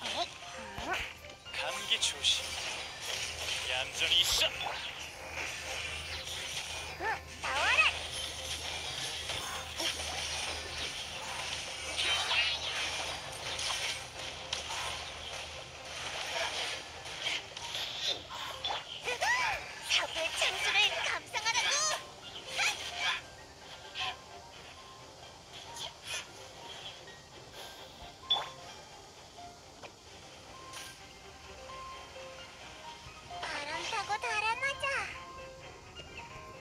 감기 조심. 얌전히 있어.